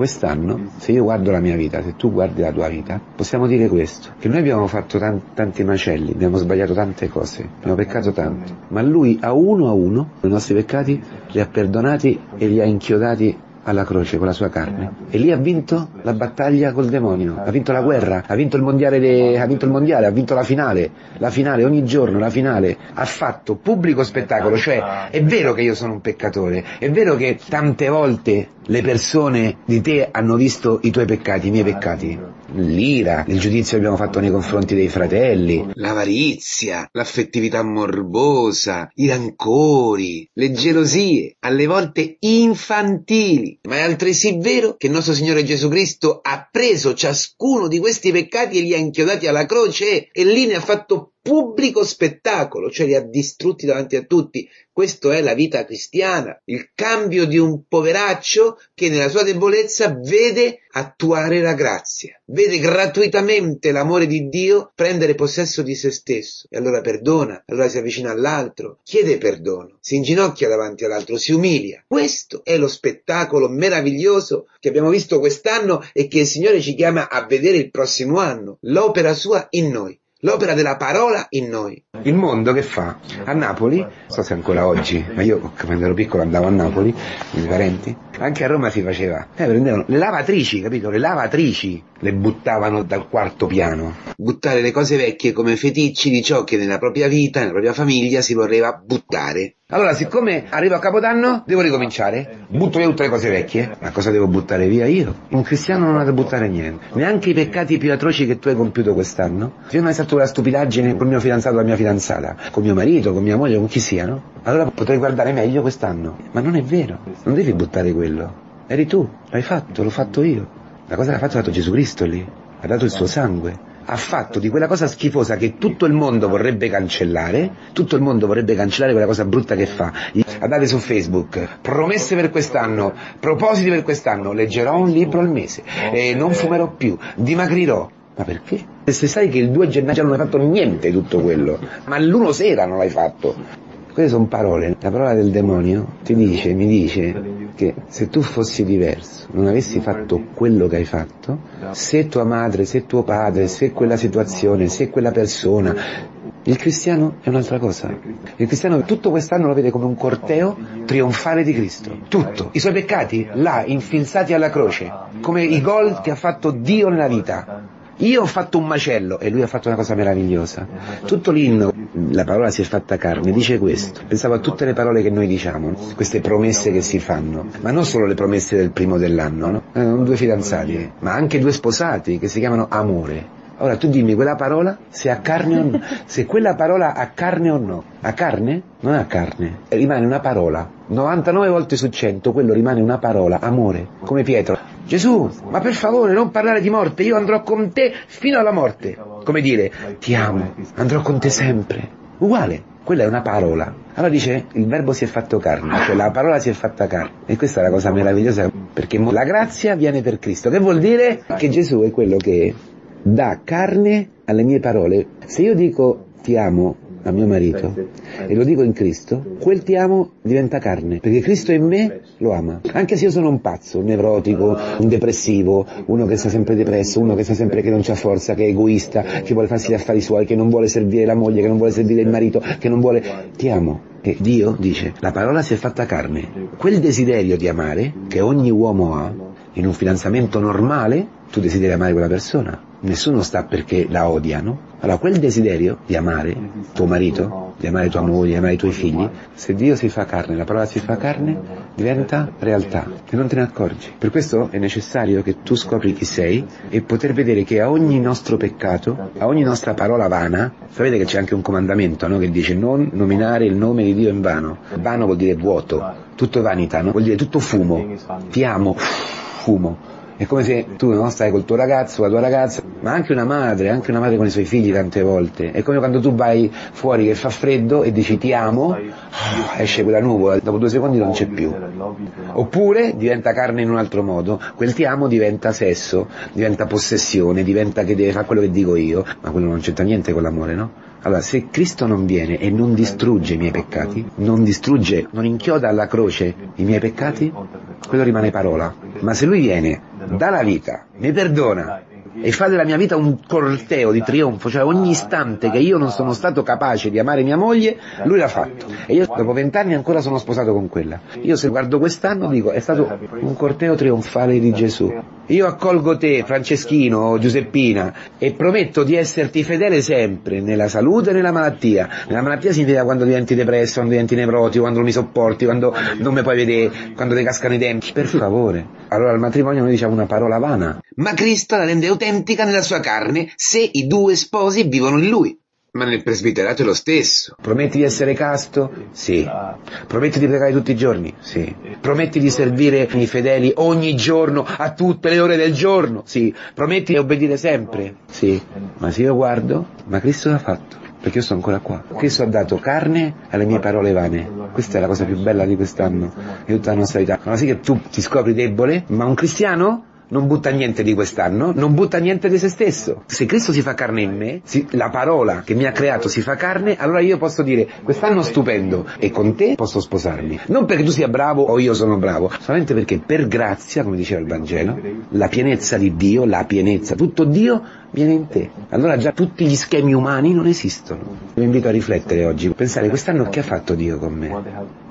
quest'anno, se io guardo la mia vita, se tu guardi la tua vita, possiamo dire questo, che noi abbiamo fatto tanti, macelli, abbiamo sbagliato tante cose, abbiamo peccato tanto, ma lui a uno a uno i nostri peccati li ha perdonati e li ha inchiodati alla croce con la sua carne. E lì ha vinto la battaglia col demonio, ha vinto la guerra, ha vinto il mondiale, de... ha, vinto il mondiale ha vinto la finale, la finale ogni giorno, la finale, ha fatto pubblico spettacolo, cioè è vero che io sono un peccatore, è vero che tante volte le persone di te hanno visto i tuoi peccati, i miei peccati, l'ira, il giudizio che abbiamo fatto nei confronti dei fratelli, l'avarizia, l'affettività morbosa, i rancori, le gelosie, alle volte infantili, ma è altresì vero che il nostro Signore Gesù Cristo ha preso ciascuno di questi peccati e li ha inchiodati alla croce e lì ne ha fatto pubblico spettacolo, cioè li ha distrutti davanti a tutti. Questo è la vita cristiana, il cambio di un poveraccio che nella sua debolezza vede attuare la grazia, vede gratuitamente l'amore di Dio prendere possesso di se stesso e allora perdona, allora si avvicina all'altro, chiede perdono, si inginocchia davanti all'altro, si umilia. Questo è lo spettacolo meraviglioso che abbiamo visto quest'anno e che il Signore ci chiama a vedere il prossimo anno, l'opera sua in noi l'opera della parola in noi. Il mondo che fa? A Napoli, non so se ancora oggi, ma io quando ero piccolo andavo a Napoli, i miei parenti, anche a Roma si faceva, eh, prendevano le lavatrici, capito? Le lavatrici le buttavano dal quarto piano. Buttare le cose vecchie come feticci di ciò che nella propria vita, nella propria famiglia si voleva buttare. Allora, siccome arrivo a Capodanno, devo ricominciare. Butto via tutte le cose vecchie. Ma cosa devo buttare via io? Un cristiano non ha da buttare niente. Neanche i peccati più atroci che tu hai compiuto quest'anno. Se io non hai fatto quella stupidaggine con il mio fidanzato o la mia fidanzata, con mio marito, con mia moglie, con chi sia, no? Allora potrei guardare meglio quest'anno. Ma non è vero. Non devi buttare quello. Eri tu, l'hai fatto, l'ho fatto io. La cosa l'ha fatto, l'ha fatto Gesù Cristo lì. Ha dato il suo sangue ha fatto di quella cosa schifosa che tutto il mondo vorrebbe cancellare, tutto il mondo vorrebbe cancellare quella cosa brutta che fa. Andate su Facebook, promesse per quest'anno, propositi per quest'anno, leggerò un libro al mese, eh, non fumerò più, dimagrirò. Ma perché? Se sai che il 2 gennaio non hai fatto niente di tutto quello, ma l'1 sera non l'hai fatto. Queste sono parole. La parola del demonio ti dice, mi dice che se tu fossi diverso, non avessi fatto quello che hai fatto, se tua madre, se tuo padre, se quella situazione, se quella persona, il cristiano è un'altra cosa. Il cristiano tutto quest'anno lo vede come un corteo trionfale di Cristo. Tutto. I suoi peccati là, infilzati alla croce, come i gol che ha fatto Dio nella vita. Io ho fatto un macello e lui ha fatto una cosa meravigliosa. Tutto l'inno, la parola si è fatta carne, dice questo. Pensavo a tutte le parole che noi diciamo, queste promesse che si fanno, ma non solo le promesse del primo dell'anno, no? Eh, non due fidanzati, ma anche due sposati che si chiamano amore. Ora tu dimmi quella parola se ha carne o no, se quella parola ha carne o no. Ha carne? Non ha carne, rimane una parola. 99 volte su 100 quello rimane una parola, amore, come Pietro. Gesù, ma per favore non parlare di morte, io andrò con te fino alla morte. Come dire, ti amo, andrò con te sempre. Uguale, quella è una parola. Allora dice, il verbo si è fatto carne, cioè la parola si è fatta carne. E questa è la cosa meravigliosa, perché la grazia viene per Cristo, che vuol dire che Gesù è quello che dà carne alle mie parole. Se io dico ti amo a mio marito e lo dico in Cristo, quel ti amo diventa carne, perché Cristo in me lo ama. Anche se io sono un pazzo, un nevrotico, un depressivo, uno che sta sempre depresso, uno che sta sempre che non c'ha forza, che è egoista, che vuole farsi gli affari suoi, che non vuole servire la moglie, che non vuole servire il marito, che non vuole... Ti amo. E Dio dice, la parola si è fatta carne. Quel desiderio di amare, che ogni uomo ha, in un fidanzamento normale, tu desideri amare quella persona, nessuno sta perché la odiano. Allora quel desiderio di amare tuo marito, di amare tua moglie, di amare i tuoi figli, se Dio si fa carne, la parola si fa carne, diventa realtà e non te ne accorgi. Per questo è necessario che tu scopri chi sei e poter vedere che a ogni nostro peccato, a ogni nostra parola vana, sapete che c'è anche un comandamento no? che dice non nominare il nome di Dio in vano. Vano vuol dire vuoto, tutto vanità, no? vuol dire tutto fumo. Ti amo, fumo è come se tu no, stai col tuo ragazzo, la tua ragazza, ma anche una madre, anche una madre con i suoi figli tante volte. È come quando tu vai fuori che fa freddo e dici ti amo, ah, esce quella nuvola, dopo due secondi non c'è più. Oppure diventa carne in un altro modo, quel ti amo diventa sesso, diventa possessione, diventa che deve fare quello che dico io, ma quello non c'entra niente con l'amore, no? Allora, se Cristo non viene e non distrugge i miei peccati, non distrugge, non inchioda alla croce i miei peccati, quello rimane parola. Ma se Lui viene dà la vita, mi perdona e fa della mia vita un corteo di trionfo, cioè ogni istante che io non sono stato capace di amare mia moglie, lui l'ha fatto. E io dopo vent'anni ancora sono sposato con quella. Io se guardo quest'anno dico, è stato un corteo trionfale di Gesù. Io accolgo te, Franceschino, Giuseppina, e prometto di esserti fedele sempre, nella salute e nella malattia. Nella malattia significa quando diventi depresso, quando diventi nevrotico, quando non mi sopporti, quando non mi puoi vedere, quando ti cascano i denti. Per favore. Allora al matrimonio noi diciamo una parola vana. Ma Cristo la rende autentica nella sua carne se i due sposi vivono in lui. Ma nel presbiterato è lo stesso. Prometti di essere casto? Sì. Prometti di pregare tutti i giorni? Sì. Prometti di servire i fedeli ogni giorno, a tutte le ore del giorno? Sì. Prometti di obbedire sempre? Sì. Ma se io guardo, ma Cristo l'ha fatto. Perché io sono ancora qua. Cristo ha dato carne alle mie parole vane. Questa è la cosa più bella di quest'anno, di tutta la nostra vita. Ma sì che tu ti scopri debole, ma un cristiano non butta niente di quest'anno, non butta niente di se stesso. Se Cristo si fa carne in me, si, la parola che mi ha creato si fa carne, allora io posso dire quest'anno stupendo e con te posso sposarmi. Non perché tu sia bravo o io sono bravo, solamente perché per grazia, come diceva il Vangelo, la pienezza di Dio, la pienezza, tutto Dio viene in te. Allora già tutti gli schemi umani non esistono. Vi invito a riflettere oggi, pensare quest'anno che ha fatto Dio con me?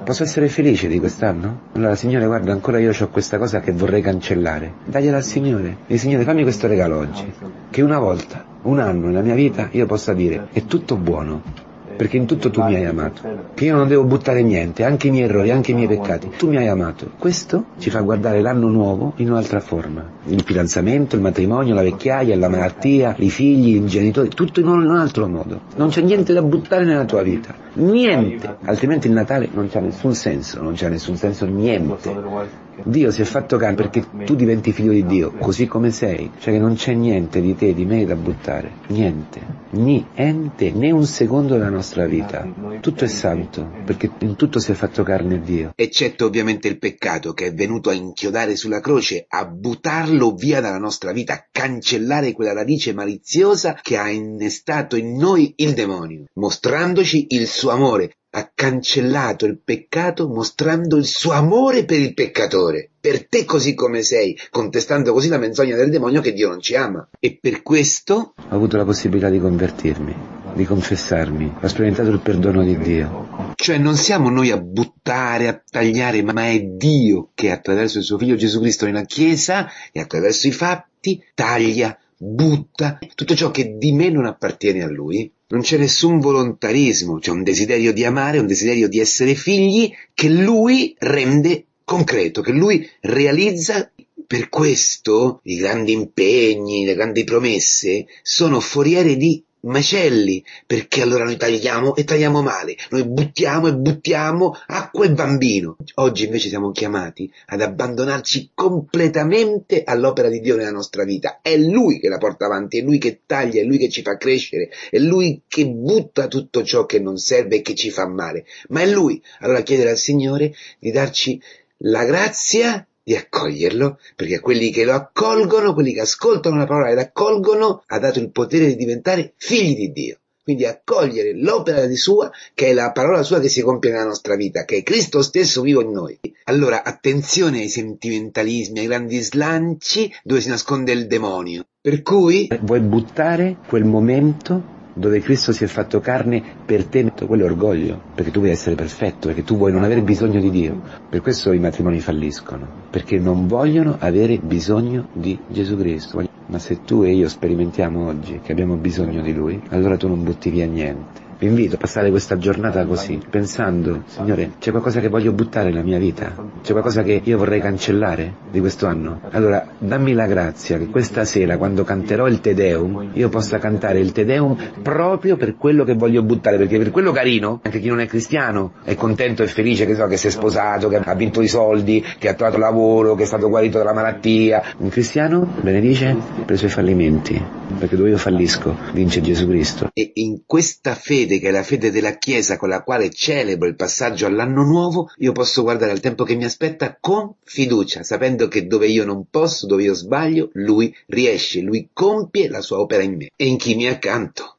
Posso essere felice di quest'anno? Allora Signore guarda ancora io ho questa cosa che vorrei cancellare. Dagliela al Signore. E Signore fammi questo regalo oggi. Che una volta, un anno nella mia vita io possa dire è tutto buono perché in tutto tu mi hai amato, che io non devo buttare niente, anche i miei errori, anche i miei peccati, tu mi hai amato. Questo ci fa guardare l'anno nuovo in un'altra forma. Il fidanzamento, il matrimonio, la vecchiaia, la malattia, i figli, i genitori, tutto in un altro modo. Non c'è niente da buttare nella tua vita, niente, altrimenti il Natale non c'ha nessun senso, non c'ha nessun senso niente. Dio si è fatto carne perché tu diventi figlio di Dio, così come sei, cioè che non c'è niente di te, di me da buttare, niente, niente, né un secondo della nostra vita. Tutto è santo, perché in tutto si è fatto carne Dio. Eccetto ovviamente il peccato che è venuto a inchiodare sulla croce, a buttarlo via dalla nostra vita, a cancellare quella radice maliziosa che ha innestato in noi il demonio, mostrandoci il suo amore, ha cancellato il peccato mostrando il suo amore per il peccatore, per te così come sei, contestando così la menzogna del demonio che Dio non ci ama. E per questo ho avuto la possibilità di convertirmi, di confessarmi, ho sperimentato il perdono di Dio. Cioè non siamo noi a buttare, a tagliare, ma è Dio che attraverso il suo figlio Gesù Cristo nella Chiesa e attraverso i fatti taglia, butta tutto ciò che di me non appartiene a lui non c'è nessun volontarismo, c'è un desiderio di amare, un desiderio di essere figli che lui rende concreto, che lui realizza. Per questo i grandi impegni, le grandi promesse sono foriere di macelli, perché allora noi tagliamo e tagliamo male, noi buttiamo e buttiamo acqua e bambino. Oggi invece siamo chiamati ad abbandonarci completamente all'opera di Dio nella nostra vita. È Lui che la porta avanti, è Lui che taglia, è Lui che ci fa crescere, è Lui che butta tutto ciò che non serve e che ci fa male. Ma è Lui. Allora chiedere al Signore di darci la grazia di accoglierlo, perché quelli che lo accolgono, quelli che ascoltano la parola ed accolgono, ha dato il potere di diventare figli di Dio. Quindi accogliere l'opera di sua, che è la parola sua che si compie nella nostra vita, che è Cristo stesso vivo in noi. Allora, attenzione ai sentimentalismi, ai grandi slanci dove si nasconde il demonio. Per cui vuoi buttare quel momento dove Cristo si è fatto carne per te, quello è orgoglio, perché tu vuoi essere perfetto, perché tu vuoi non avere bisogno di Dio. Per questo i matrimoni falliscono, perché non vogliono avere bisogno di Gesù Cristo. Ma se tu e io sperimentiamo oggi che abbiamo bisogno di Lui, allora tu non butti via niente vi invito a passare questa giornata così, pensando, Signore, c'è qualcosa che voglio buttare nella mia vita? C'è qualcosa che io vorrei cancellare di questo anno? Allora, dammi la grazia che questa sera, quando canterò il Te Deum, io possa cantare il Te Deum proprio per quello che voglio buttare, perché per quello carino, anche chi non è cristiano è contento e felice, che so, che si è sposato, che ha vinto i soldi, che ha trovato lavoro, che è stato guarito dalla malattia. Un cristiano benedice per i suoi fallimenti, perché dove io fallisco vince Gesù Cristo. E in questa fede fede che è la fede della Chiesa con la quale celebro il passaggio all'anno nuovo, io posso guardare al tempo che mi aspetta con fiducia, sapendo che dove io non posso, dove io sbaglio, Lui riesce, Lui compie la sua opera in me e in chi mi è accanto.